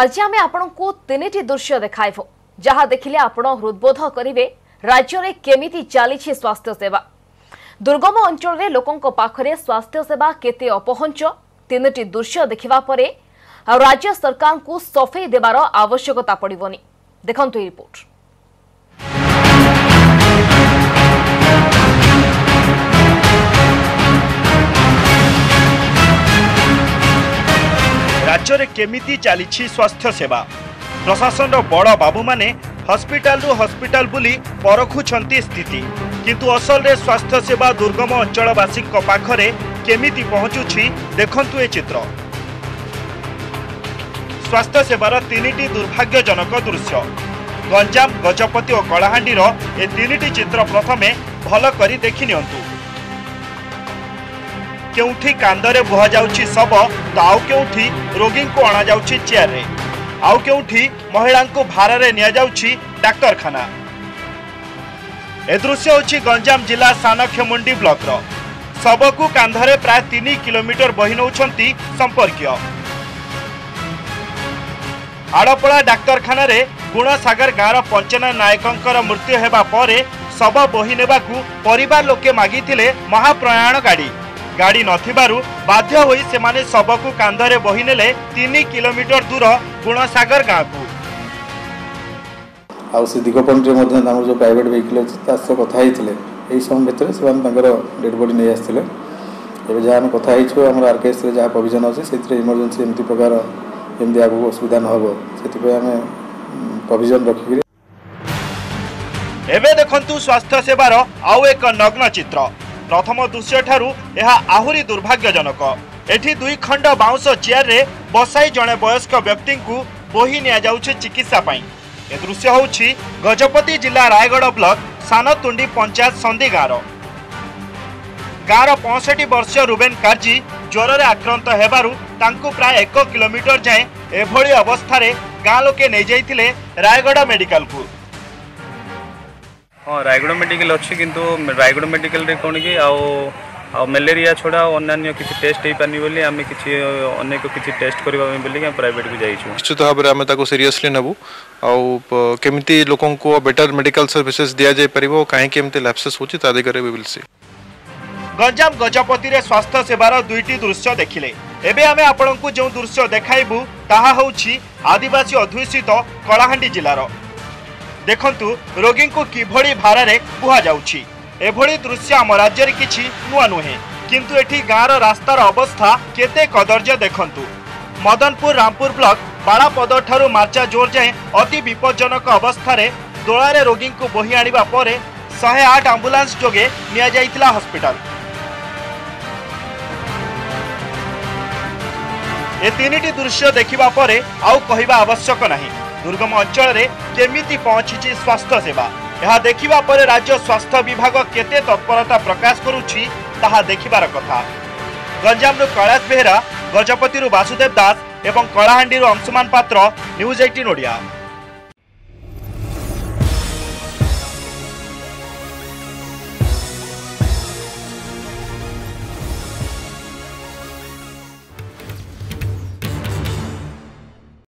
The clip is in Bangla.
আজ আমি আপনার তিনটি দৃশ্য দেখাইব যা দেখলে আপনার হৃদবোধ করবে রাজ্যের কেমিতি চালছে স্বাস্থ্য সেবা দুর্গম অঞ্চলের লোক পাখে স্বাস্থ্য সেবা কেতে অপহঞ্চ তিনটি দৃশ্য দেখা পরে রাজ্য সরকার সফেই দেবার আবশ্যকতা পড়বনি দেখুন এই রিপোর্ট রাজ্যের কেমিতি চালিছি স্বাস্থ্য সেবা প্রশাসন বড় বাবু মানে হসপিটাল হসপিটাল বুলি পরখুচার স্থিতি কিন্তু অসলরে স্বাস্থ্য সেবা দুর্গম অঞ্চলবাসী পাখে কেমিতি পৌঁছুছি দেখুন এ চিত্র স্বাস্থ্য সেবার তিনটি দুর্ভাগ্যজনক দৃশ্য গঞ্জাম গজপতি ও কলাহাঁড়ির এ তিনটি চিত্র প্রথমে ভাল করে দেখি নিয়ন্তু କେଉଁଠି କାନ୍ଧରେ ବୁହାଯାଉଛି ଶବ ତ ଆଉ କେଉଁଠି ରୋଗୀଙ୍କୁ ଅଣାଯାଉଛି ଚେୟାରରେ ଆଉ କେଉଁଠି ମହିଳାଙ୍କୁ ଭାରରେ ନିଆଯାଉଛି ଡାକ୍ତରଖାନା ଏ ଦୃଶ୍ୟ ହେଉଛି ଗଞ୍ଜାମ ଜିଲ୍ଲା ସାନକ୍ଷମୁଣ୍ଡି ବ୍ଲକର ଶବକୁ କାନ୍ଧରେ ପ୍ରାୟ ତିନି କିଲୋମିଟର ବହି ନେଉଛନ୍ତି ସମ୍ପର୍କୀୟ ଆଡ଼ପଡ଼ା ଡାକ୍ତରଖାନାରେ ଗୁଣସାଗର ଗାଁର ପଞ୍ଚନା ନାୟକଙ୍କର ମୃତ୍ୟୁ ହେବା ପରେ ଶବ ବୋହି ନେବାକୁ ପରିବାର ଲୋକେ ମାଗିଥିଲେ ମହାପ୍ରୟାଣ ଗାଡ଼ି ଗାଡ଼ି ନଥିବାରୁ ବାଧ୍ୟ ହୋଇ ସେମାନେ ଶବକୁ କାନ୍ଧରେ ବୋହିନେଲେ ତିନି କିଲୋମିଟର ଦୂର ଗୁଣସାଗର ଗାଁକୁ ଆଉ ସେ ଦିଗପଣ୍ଡିରେ ମଧ୍ୟ ଆମର ଯେଉଁ ପ୍ରାଇଭେଟ୍ ଭେହିକିଲ୍ ଅଛି ତା ସହ କଥା ହେଇଥିଲେ ଏହି ସମୟ ଭିତରେ ସେମାନେ ତାଙ୍କର ଡେଡ୍ ବଡି ନେଇ ଆସିଥିଲେ ଏବେ ଯାହା ଆମେ କଥା ହେଇଛୁ ଆମର ଆର୍କେଏସ୍ରେ ଯାହା ପ୍ରୋଭିଜନ୍ ଅଛି ସେଥିରେ ଇମର୍ଜେନ୍ସି ଏମିତି ପ୍ରକାର ଯେମିତି ଆଗକୁ ଅସୁବିଧା ନ ହେବ ସେଥିପାଇଁ ଆମେ ପ୍ରୋଭିଜନ୍ ରଖିକିରି ଏବେ ଦେଖନ୍ତୁ ସ୍ୱାସ୍ଥ୍ୟ ସେବାର ଆଉ ଏକ ନଗ୍ନ ଚିତ୍ର ପ୍ରଥମ ଦୃଶ୍ୟଠାରୁ ଏହା ଆହୁରି ଦୁର୍ଭାଗ୍ୟଜନକ ଏଠି ଦୁଇ ଖଣ୍ଡ ବାଉଁଶ ଚେୟାରରେ ବସାଇ ଜଣେ ବୟସ୍କ ବ୍ୟକ୍ତିଙ୍କୁ ବୋହି ନିଆଯାଉଛି ଚିକିତ୍ସା ପାଇଁ ଏ ଦୃଶ୍ୟ ହେଉଛି ଗଜପତି ଜିଲ୍ଲା ରାୟଗଡ଼ ବ୍ଲକ ସାନତୁଣ୍ଡି ପଞ୍ଚାୟତ ସନ୍ଧି ଗାଁର ଗାଁର ପଞ୍ଚଷଠି ବର୍ଷୀୟ ରୁବେନ୍ କାର୍ଯ୍ୟୀ ଜ୍ୱରରେ ଆକ୍ରାନ୍ତ ହେବାରୁ ତାଙ୍କୁ ପ୍ରାୟ ଏକ କିଲୋମିଟର ଯାଏଁ ଏଭଳି ଅବସ୍ଥାରେ ଗାଁ ଲୋକେ ନେଇଯାଇଥିଲେ ରାୟଗଡ଼ା ମେଡିକାଲକୁ हाँ रायगढ़ मेडिकल अच्छी किंतु रायगढ़ मेडिकल कौन कि मेले छड़ा अन्य किसी टेस्ट हो पारे आम कि अनेक किसी टेस्ट करवाई बोल प्राइट को जाइ निश्चित भाव में आम सीरीयसली नबु आउ केमी लोक बेटर मेडिकल सर्विसेस दि जापर कहीं लैपसेस होता दिगरे गंजाम गजपति में स्वास्थ्य सेवार दुईट दृश्य देखिले एवं आम आपण जो दृश्य देखा हूँ आदिवासी अधूषित कलाहां जिलार ଦେଖନ୍ତୁ ରୋଗୀଙ୍କୁ କିଭଳି ଭାରାରେ ବୁହାଯାଉଛି ଏଭଳି ଦୃଶ୍ୟ ଆମ ରାଜ୍ୟରେ କିଛି ନୂଆ ନୁହେଁ କିନ୍ତୁ ଏଠି ଗାଁର ରାସ୍ତାର ଅବସ୍ଥା କେତେ କଦର୍ଯ୍ୟ ଦେଖନ୍ତୁ ମଦନପୁର ରାମପୁର ବ୍ଲକ ବାଳାପଦଠାରୁ ମାର୍ଚା ଜୋର ଯାଏଁ ଅତି ବିପଜ୍ଜନକ ଅବସ୍ଥାରେ ଦୋଳାରେ ରୋଗୀଙ୍କୁ ବୋହି ଆଣିବା ପରେ ଶହେ ଆଠ ଆମ୍ବୁଲାନ୍ସ ଯୋଗେ ନିଆଯାଇଥିଲା ହସ୍ପିଟାଲ ଏ ତିନିଟି ଦୃଶ୍ୟ ଦେଖିବା ପରେ ଆଉ କହିବା ଆବଶ୍ୟକ ନାହିଁ দুর্গম অঞ্চলের কেমিতি পৌঁছিছি স্বাস্থ্য সেবা ଏହା ଦେଖିବା ପରେ ରାଜ୍ୟ ସ୍ୱାସ୍ଥ୍ୟ ବିଭାଗ କେତେ ତତ୍ପରତା ପ୍ରକାଶ କରୁଛି ତାହା ଦେଖିବାର କଥା ଗଞ୍ଜାମରୁ କୈଳାସ ବେହେରା ଗଜପତିରୁ ବାସୁଦେବ ଦାସ ଏବଂ କଳାହାଣ୍ଡିରୁ ଅଂଶୁମାନ ପାତ୍ର ନ୍ୟୁଜ୍ ଏଇଟିନ୍ ଓଡ଼ିଆ